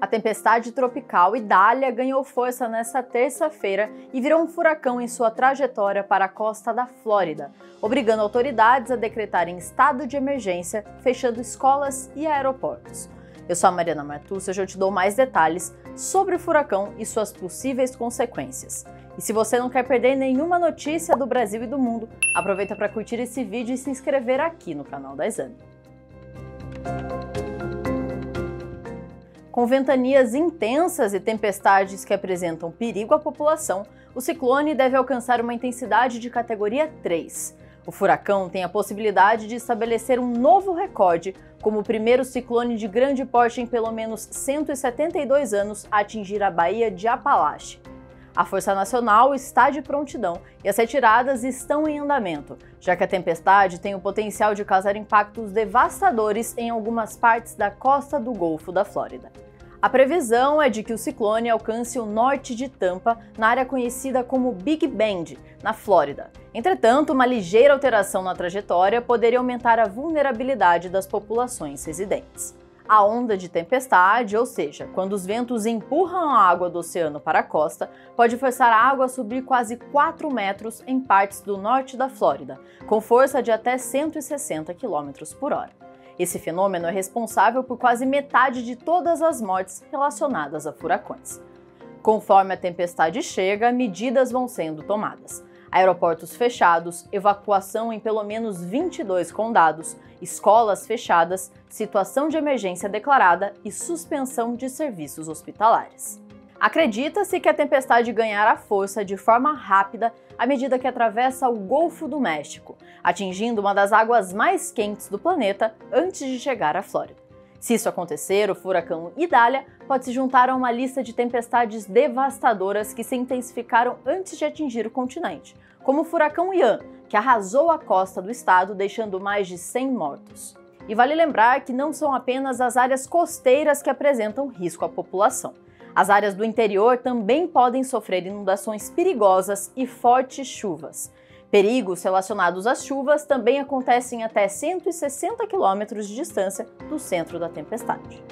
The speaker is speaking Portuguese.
A tempestade tropical Idália ganhou força nesta terça-feira e virou um furacão em sua trajetória para a costa da Flórida, obrigando autoridades a decretarem estado de emergência, fechando escolas e aeroportos. Eu sou a Mariana Martus e hoje eu te dou mais detalhes sobre o furacão e suas possíveis consequências. E se você não quer perder nenhuma notícia do Brasil e do mundo, aproveita para curtir esse vídeo e se inscrever aqui no canal da Exame. Com ventanias intensas e tempestades que apresentam perigo à população, o ciclone deve alcançar uma intensidade de categoria 3. O furacão tem a possibilidade de estabelecer um novo recorde como o primeiro ciclone de grande porte em pelo menos 172 anos a atingir a Baía de Apalache. A Força Nacional está de prontidão e as retiradas estão em andamento, já que a tempestade tem o potencial de causar impactos devastadores em algumas partes da costa do Golfo da Flórida. A previsão é de que o ciclone alcance o norte de Tampa, na área conhecida como Big Bend, na Flórida. Entretanto, uma ligeira alteração na trajetória poderia aumentar a vulnerabilidade das populações residentes. A onda de tempestade, ou seja, quando os ventos empurram a água do oceano para a costa, pode forçar a água a subir quase 4 metros em partes do norte da Flórida, com força de até 160 km por hora. Esse fenômeno é responsável por quase metade de todas as mortes relacionadas a furacões. Conforme a tempestade chega, medidas vão sendo tomadas. Aeroportos fechados, evacuação em pelo menos 22 condados, escolas fechadas, situação de emergência declarada e suspensão de serviços hospitalares. Acredita-se que a tempestade ganhará força de forma rápida à medida que atravessa o Golfo do México, atingindo uma das águas mais quentes do planeta antes de chegar à Flórida. Se isso acontecer, o furacão Idália pode se juntar a uma lista de tempestades devastadoras que se intensificaram antes de atingir o continente, como o furacão Ian, que arrasou a costa do estado, deixando mais de 100 mortos. E vale lembrar que não são apenas as áreas costeiras que apresentam risco à população. As áreas do interior também podem sofrer inundações perigosas e fortes chuvas. Perigos relacionados às chuvas também acontecem até 160 quilômetros de distância do centro da tempestade.